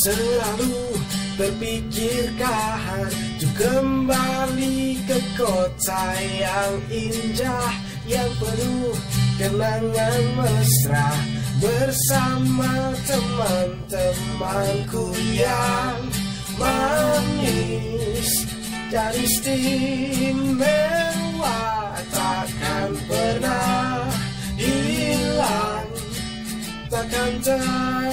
Selalu terpikirkan Untuk kembali ke kota yang indah Yang penuh kenangan mesra. Bersama teman-temanku yang manis Dan istimewa. Takkan pernah hilang Takkan terganti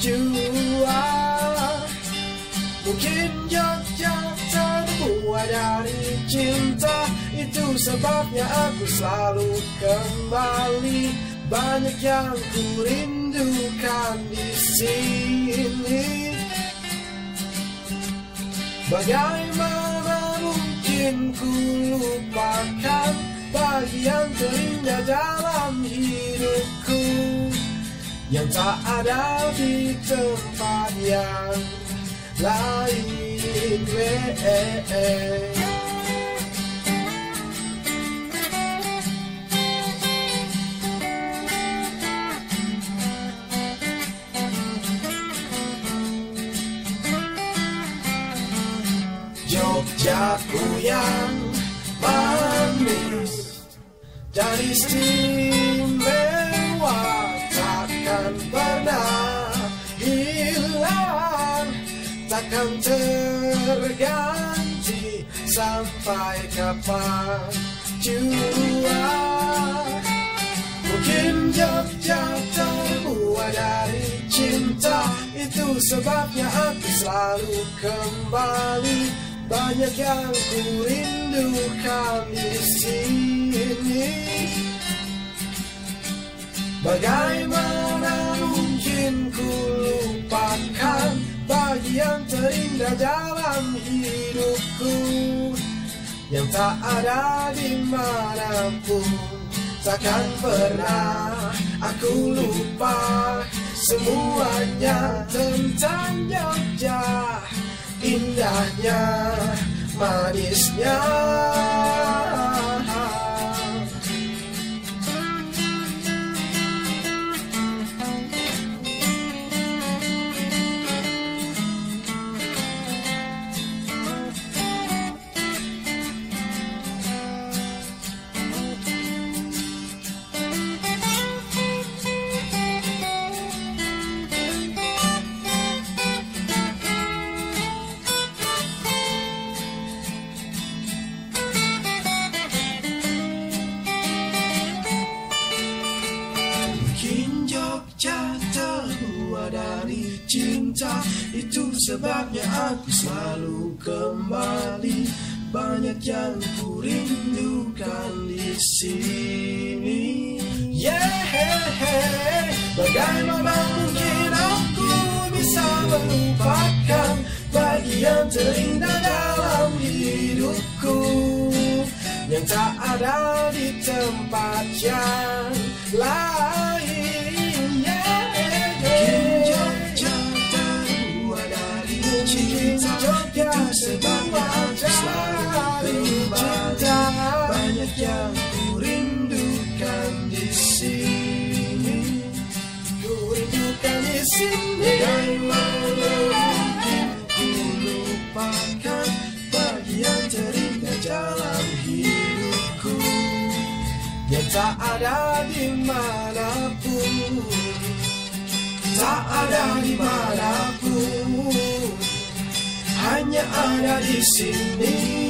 jua Mungkin Jogja terbuat dari cinta. Itu sebabnya aku selalu kembali. Banyak yang ku rindukan di sini. Bagaimana mungkin ku lupakan Bagian terindah dalam hidupku Yang tak ada di tempat yang lain Weh. Jogjaku yang manis dan istimewa takkan terganti sampai kapan jua mungkin Jogja terbuat dari cinta itu sebabnya aku selalu kembali banyak yang ku rindukan di sini Bagai bagian terindah dalam hidupku Yang tak ada di mana pun Takkan pernah aku lupa Semuanya tentang Jogja indahnya, manisnya. Jogja terbuat dari cinta Itu sebabnya aku selalu kembali. Banyak yang ku rindukan di sini. Yeah, bagaimana mungkin aku bisa melupakan Bagian terindah dalam hidupku Yang tak ada di tempat yang lain Bagaimana mungkin ku lupakan Bagian terindah dalam hidupku. Yang tak ada di mana pun. Tak ada di mana pun. Hanya ada di sini